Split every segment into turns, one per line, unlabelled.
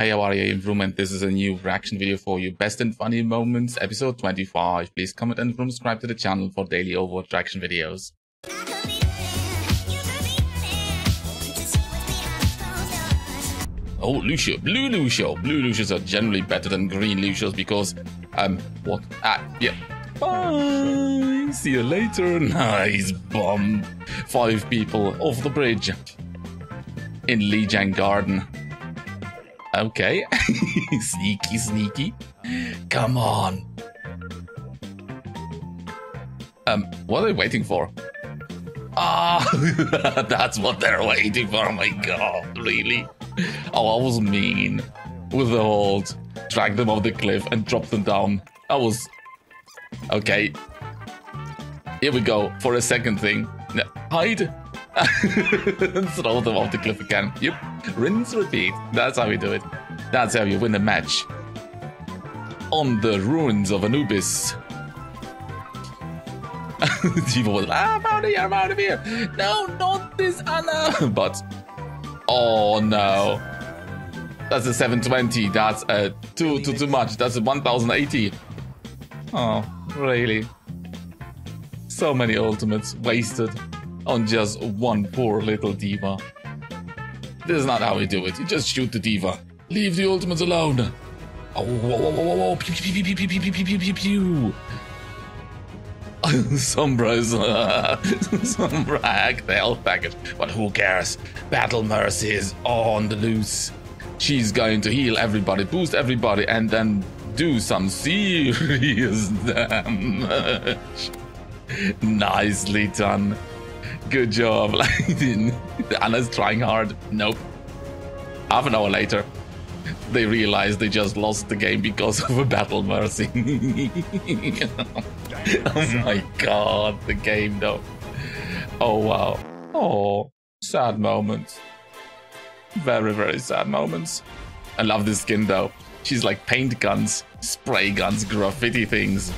Hey, how are you, Improvement? This is a new reaction video for you. Best and Funny Moments, episode 25. Please comment and subscribe to the channel for daily Overwatch reaction videos. Oh, Lucio, blue Lucio. Blue Lucios are generally better than green Lucios because, um, what? Ah, yeah. Bye. See you later. Nice bomb. Five people off the bridge in Lijiang Garden. Okay. sneaky, sneaky. Come on. Um, what are they waiting for? Ah, that's what they're waiting for. Oh my god, really? Oh, I was mean with the hold. Drag them off the cliff and drop them down. I was... Okay. Here we go for a second thing. Hide. and Throw them off the cliff again. Yep. Rinse, repeat. That's how we do it. That's how you win a match. On the ruins of Anubis. D.Va was like, I'm out of here, I'm out of here. No, not this Ana. But, oh no. That's a 720. That's a too, too, too much. That's a 1080. Oh, really? So many ultimates wasted on just one poor little D.Va. This is not how we do it. You just shoot the D.Va. Leave the ultimates alone. Oh, whoa, whoa, whoa, whoa. Pew, pew, pew, pew, pew, pew, pew, pew, pew, pew. Sombra's Sombra hacked the health package, but who cares? Battle Mercy is on the loose. She's going to heal everybody, boost everybody, and then do some serious damage. Nicely done. Good job. Ana's trying hard. Nope. Half an hour later, they realize they just lost the game because of a battle mercy. oh my god, the game though. Oh wow. Oh, sad moments. Very, very sad moments. I love this skin though. She's like paint guns, spray guns, graffiti things.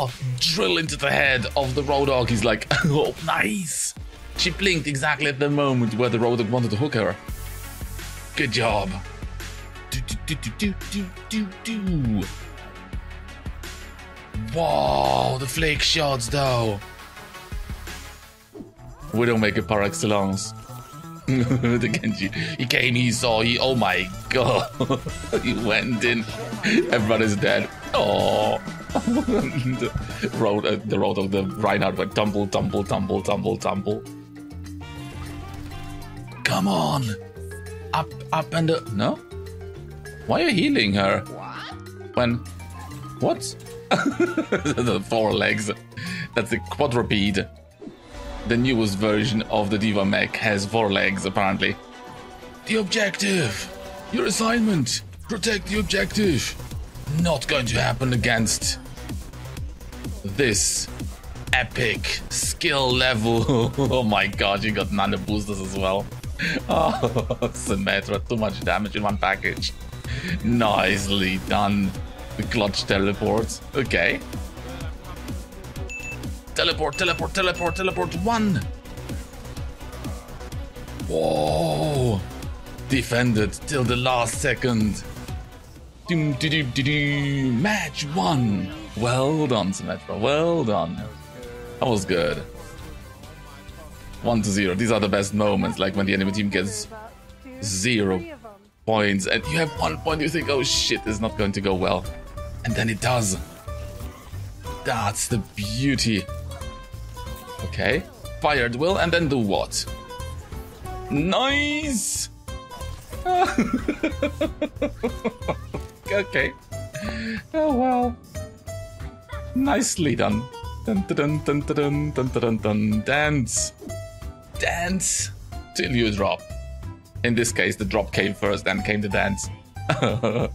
Oh, drill into the head of the Roadhog. He's like, oh, nice. She blinked exactly at the moment where the Roadhog wanted to hook her. Good job. Do, do, do, do, do, do, do. Whoa, the flake shots though. We don't make it par excellence. the Genji. He came, he saw, he, oh my god. he went in. Everybody's dead. Oh. The road, uh, the road of the Reinhardt went tumble, tumble, tumble, tumble, tumble. Come on. Up, up and uh, no? Why are you healing her? What? When? What? the four legs. That's a quadrupede. The newest version of the D.Va mech has four legs, apparently. The objective! Your assignment! Protect the objective! Not going to happen against this epic skill level. oh my god, you got nano boosters as well. Oh, Symmetra, too much damage in one package. Nicely done. The clutch teleports. Okay. Teleport, teleport, teleport, teleport. One. Whoa. Defended till the last second. Doom, doo, doo, doo, doo. Match one. Well done, Symmetra. Well done. That was good. One to zero. These are the best moments, like when the enemy team gets zero points and you have one point, you think, oh shit, is not going to go well. And then it does. That's the beauty. Okay. Fired will and then do what? Nice! okay. Oh well. Nicely done. Dun, dun, dun, dun, dun, dun, dun, Dance. Dance till you drop. In this case, the drop came first, then came the dance. Leroy!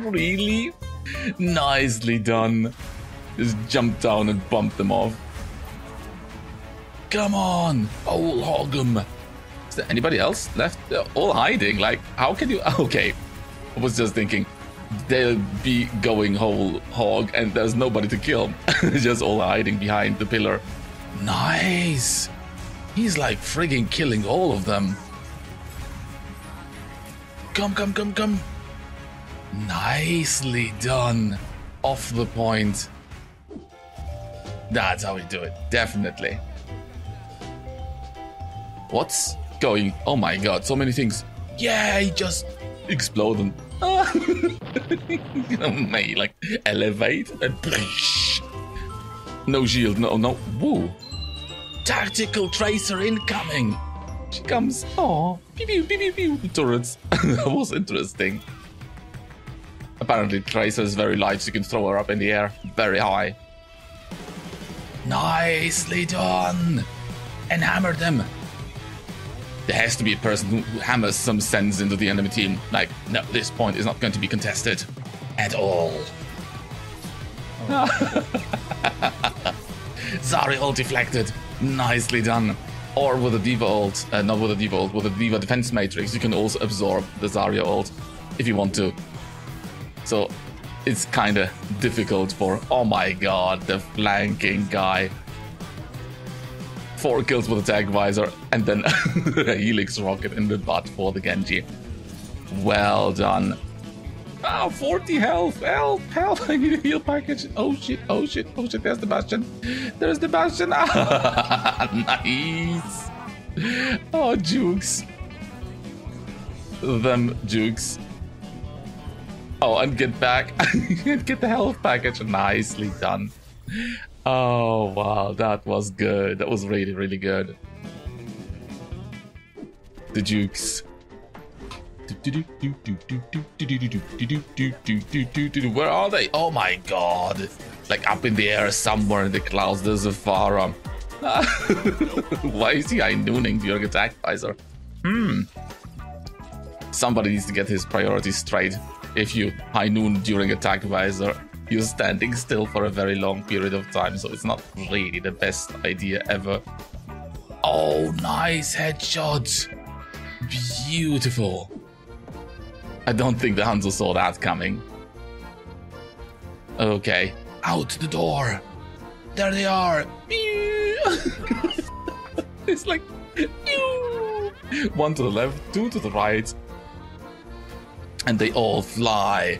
really? Nicely done. Just jump down and bump them off. Come on, old Hogum. Is there anybody else left? They're all hiding. Like, how can you... Okay. I was just thinking, they'll be going whole hog and there's nobody to kill. just all hiding behind the pillar. Nice! He's like frigging killing all of them. Come, come, come, come. Nicely done. Off the point. That's how we do it. Definitely. What's going? Oh my god, so many things. Yeah, he just exploded. Ah. Mei like elevate and no shield, no, no. Woo! Tactical tracer incoming. She comes. Oh, pew pew pew pew pew. Turrets. that was interesting. Apparently, tracer is very light, so you can throw her up in the air very high. Nicely done. And hammer them. There has to be a person who hammers some sense into the enemy team. Like, no, this point is not going to be contested at all. Zarya ult deflected. Nicely done. Or with a D.Va ult, uh, not with a D.Va ult, with a D.Va defense matrix, you can also absorb the Zarya ult if you want to. So it's kind of difficult for, oh my god, the flanking guy. Four kills with attack visor, and then a Helix rocket in the butt for the Genji. Well done. Ah, 40 health, help, help, I need a heal package. Oh shit, oh shit, oh shit, there's the Bastion. There's the Bastion. nice. Oh, jukes. Them jukes. Oh, and get back. get the health package. Nicely done. Oh, wow, that was good. That was really, really good. The jukes. Where are they? Oh my god. Like up in the air somewhere in the clouds, there's a Pharah. Why is he high nooning during attack visor? Hmm. Somebody needs to get his priorities straight. If you high noon during attack visor, you're standing still for a very long period of time, so it's not really the best idea ever. Oh, nice headshot! Beautiful. I don't think the Hanzo saw that coming. Okay. Out the door. There they are. it's like one to the left, two to the right. And they all fly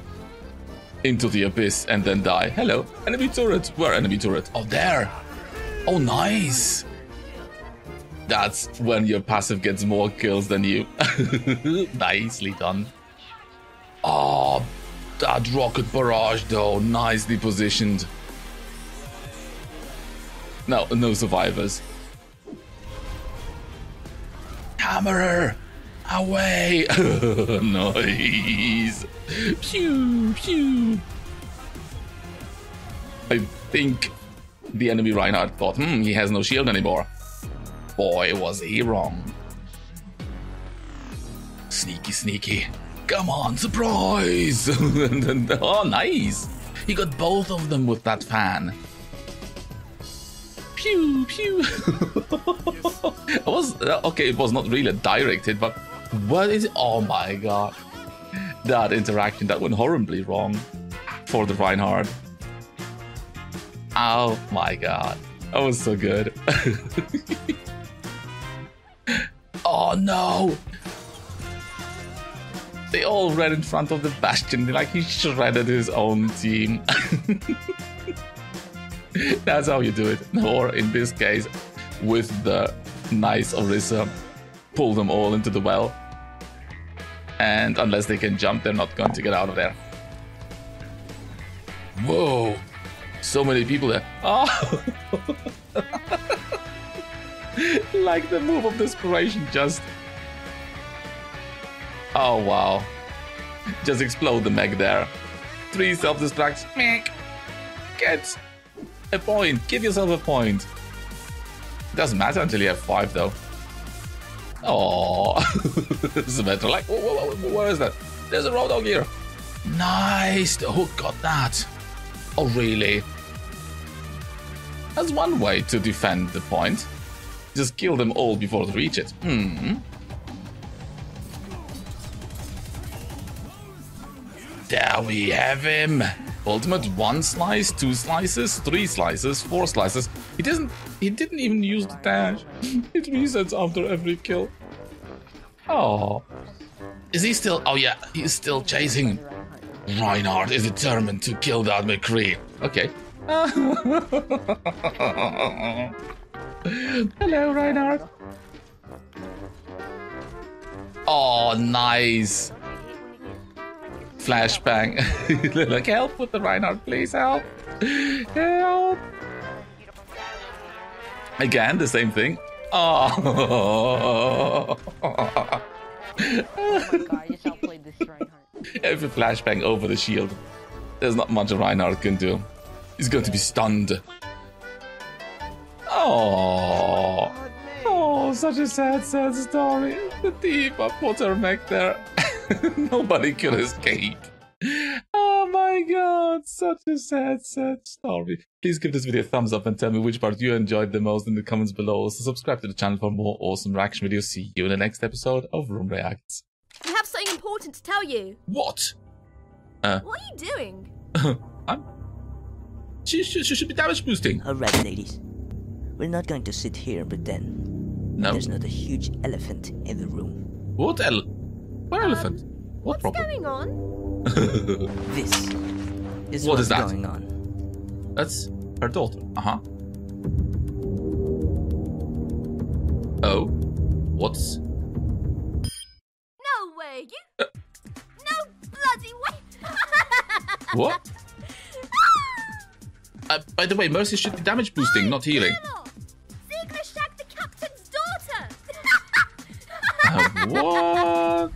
into the abyss and then die. Hello, enemy turret. Where enemy turret? Oh, there. Oh, nice. That's when your passive gets more kills than you. Nicely done. Oh, that rocket barrage though, nicely positioned. No, no survivors. Hammerer! Away! nice! Pew, pew! I think the enemy Reinhardt thought, hmm, he has no shield anymore. Boy, was he wrong. Sneaky, sneaky. Come on, surprise! oh, nice! He got both of them with that fan. Pew, pew. it was okay. It was not really a direct hit, but what is it? Oh my god, that interaction that went horribly wrong for the Reinhardt. Oh my god, that was so good. oh no, they all ran in front of the Bastion, like he shredded his own team. That's how you do it. Or in this case, with the nice Orisa, pull them all into the well. And unless they can jump, they're not going to get out of there. Whoa! So many people there. Oh! like the move of desperation just Oh, wow. Just explode the mech there. Three self-destructs. Mech! Get a point. Give yourself a point. It doesn't matter until you have five, though. Oh, Symmetra, like, whoa, whoa, whoa, where is that? There's a Roadhog here. Nice. Hook got that. Oh, really? That's one way to defend the point. Just kill them all before they reach it. Hmm. There we have him. Ultimate one slice, two slices, three slices, four slices. He doesn't he didn't even use the dash. It resets after every kill. Oh. Is he still oh yeah, he's still chasing. Reinhardt is determined to kill that McCree. Okay. Hello, Reinhardt. Oh, nice. Flashbang. like, help with the Reinhardt, please help. Help. Again, the same thing. Oh. Every flashbang over the shield. There's not much a Reinhardt can do. He's going to be stunned. Oh. Oh, such a sad, sad story. The I put her back there. Nobody could escape. Oh my god, such a sad, sad story. Please give this video a thumbs up and tell me which part you enjoyed the most in the comments below. Also, subscribe to the channel for more awesome reaction videos. See you in the next episode of Vroom Reacts.
We have something important to tell you.
What?
Uh, what are you doing?
I'm. She, she, she should be damage boosting.
Alright, ladies. We're not going to sit here and pretend.
No.
There's not a huge elephant in the room.
What ele- What um, elephant? What
what's
problem?
going on?
this is
what
what's
is that?
going on.
That's her daughter. Uh huh. Oh, what's?
No way! You. Uh, no bloody way!
what? uh, by the way, Mercy should be damage boosting, not healing.
Ziegler shagged the captain's daughter.
uh, what?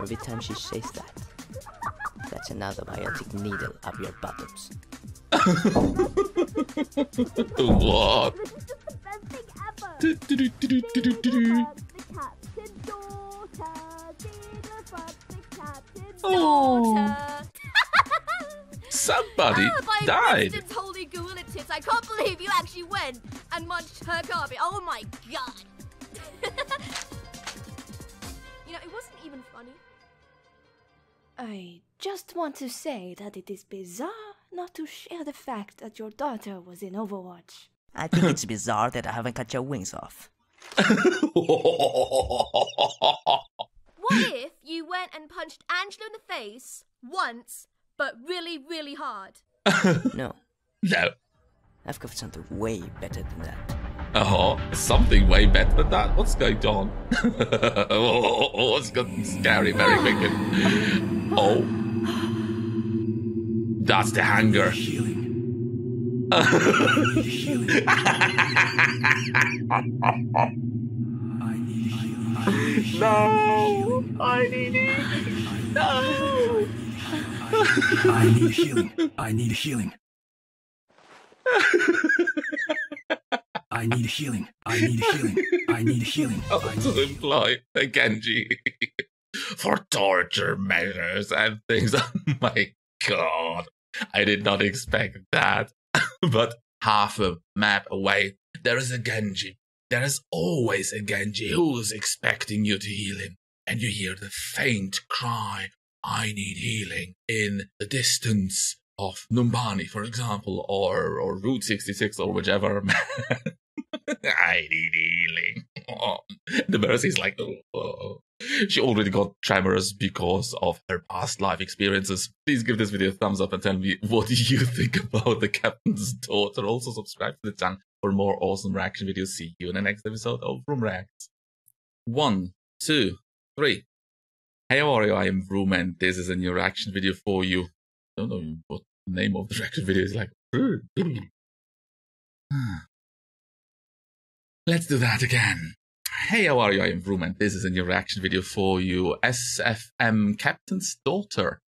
Every time she says that, that's another biotic needle up your bottoms.
what? Oh. Somebody
ah,
died.
Holy tits. I can't believe you actually went and munched her carpet. Oh my god. you know, it wasn't even funny.
I just want to say that it is bizarre not to share the fact that your daughter was in Overwatch.
I think it's bizarre that I haven't cut your wings off.
what if you went and punched Angela in the face once, but really, really hard?
no.
No.
I've got something way better than that.
Oh, something way better than that. What's going on? oh, it's gotten scary very quickly. Oh. That's the hanger. no! I need it! No!
I need healing. I need healing. I need healing. I need healing. I need healing.
Oh, to employ a Genji for torture measures and things. Oh my god. I did not expect that. but half a map away, there is a Genji. There is always a Genji who's expecting you to heal him. And you hear the faint cry, I need healing, in the distance of Numbani, for example, or, or Route 66 or whichever. Oh. The like, oh. She already got tremors because of her past life experiences. Please give this video a thumbs up and tell me what you think about the captain's daughter. Also subscribe to the channel for more awesome reaction videos. See you in the next episode of Vroom Reacts. One, two, three. Hey, how are you? I am Vroom and this is a new reaction video for you. I don't know what the name of the reaction video is like. Let's do that again. Hey, how are you? I am Vroom and this is a new reaction video for you. SFM Captain's Daughter.